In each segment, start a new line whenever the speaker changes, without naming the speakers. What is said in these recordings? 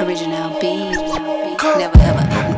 Original beat. Never ever.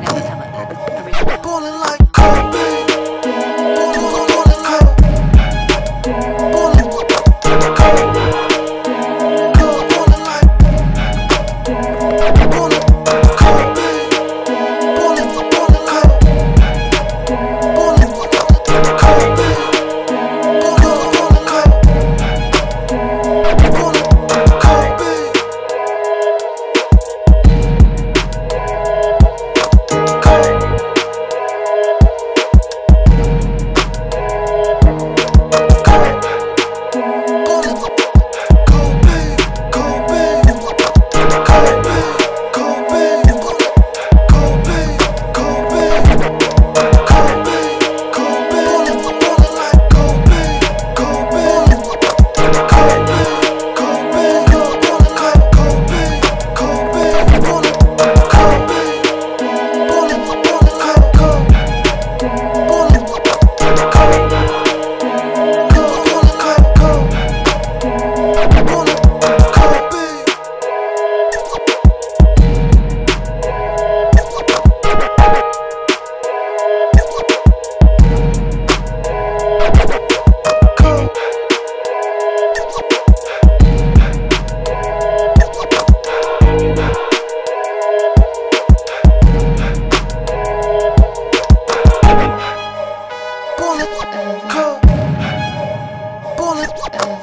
Cool,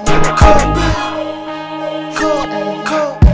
cool, cool.